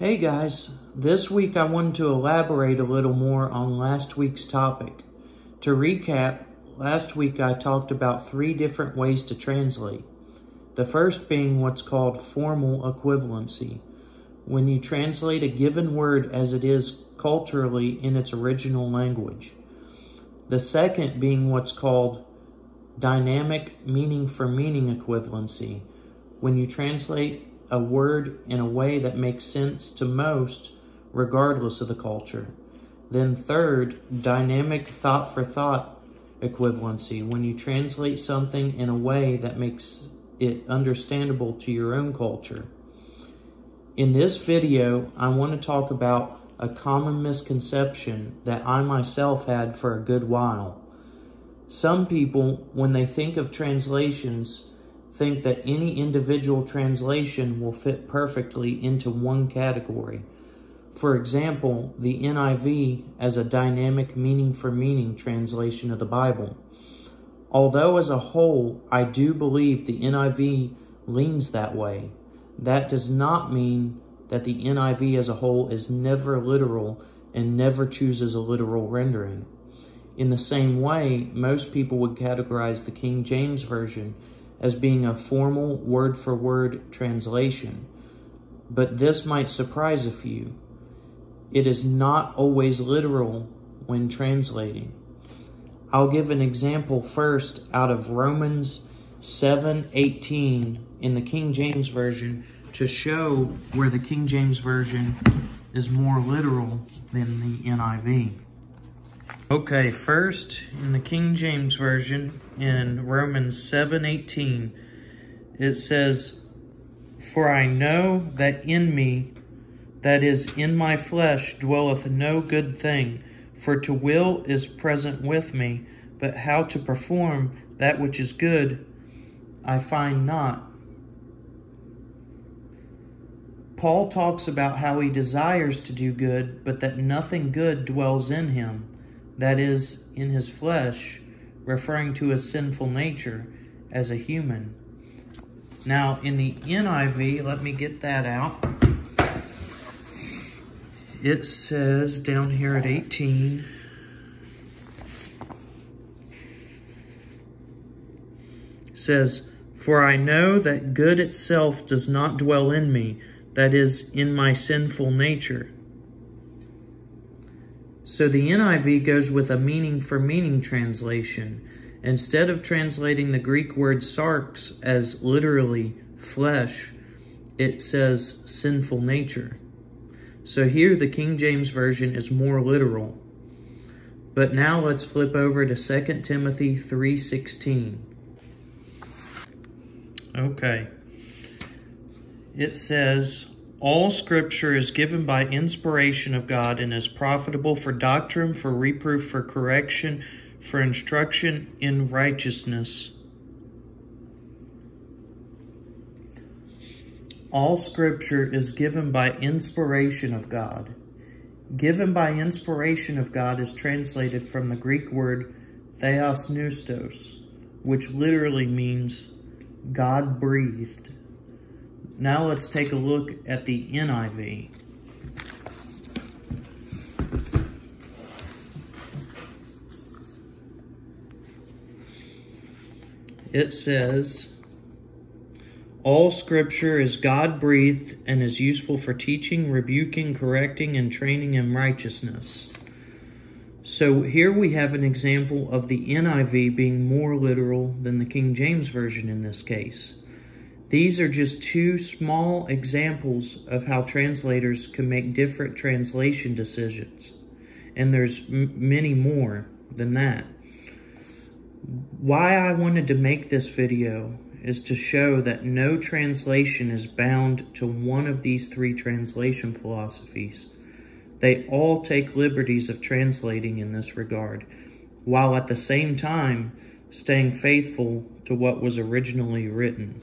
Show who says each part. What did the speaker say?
Speaker 1: Hey guys, this week I wanted to elaborate a little more on last week's topic. To recap, last week I talked about three different ways to translate. The first being what's called formal equivalency, when you translate a given word as it is culturally in its original language. The second being what's called dynamic meaning for meaning equivalency, when you translate a word in a way that makes sense to most, regardless of the culture. Then third, dynamic thought for thought equivalency, when you translate something in a way that makes it understandable to your own culture. In this video, I want to talk about a common misconception that I myself had for a good while. Some people, when they think of translations, think that any individual translation will fit perfectly into one category. For example, the NIV as a dynamic meaning for meaning translation of the Bible. Although as a whole, I do believe the NIV leans that way, that does not mean that the NIV as a whole is never literal and never chooses a literal rendering. In the same way, most people would categorize the King James Version as being a formal word for word translation, but this might surprise a few. It is not always literal when translating. I'll give an example first out of Romans 7:18 in the King James Version to show where the King James Version is more literal than the NIV. Okay, first in the King James Version in Romans 7:18 it says for I know that in me that is in my flesh dwelleth no good thing for to will is present with me but how to perform that which is good I find not. Paul talks about how he desires to do good but that nothing good dwells in him that is, in his flesh, referring to his sinful nature as a human. Now, in the NIV, let me get that out. It says down here at 18, says, For I know that good itself does not dwell in me, that is, in my sinful nature. So the NIV goes with a meaning for meaning translation. Instead of translating the Greek word sarx as literally flesh, it says sinful nature. So here the King James Version is more literal. But now let's flip over to 2 Timothy 3.16. Okay. It says, all scripture is given by inspiration of God and is profitable for doctrine, for reproof, for correction, for instruction in righteousness. All scripture is given by inspiration of God. Given by inspiration of God is translated from the Greek word theopneustos, which literally means God breathed. Now let's take a look at the NIV. It says, All scripture is God-breathed and is useful for teaching, rebuking, correcting, and training in righteousness. So here we have an example of the NIV being more literal than the King James Version in this case. These are just two small examples of how translators can make different translation decisions. And there's many more than that. Why I wanted to make this video is to show that no translation is bound to one of these three translation philosophies. They all take liberties of translating in this regard, while at the same time staying faithful to what was originally written.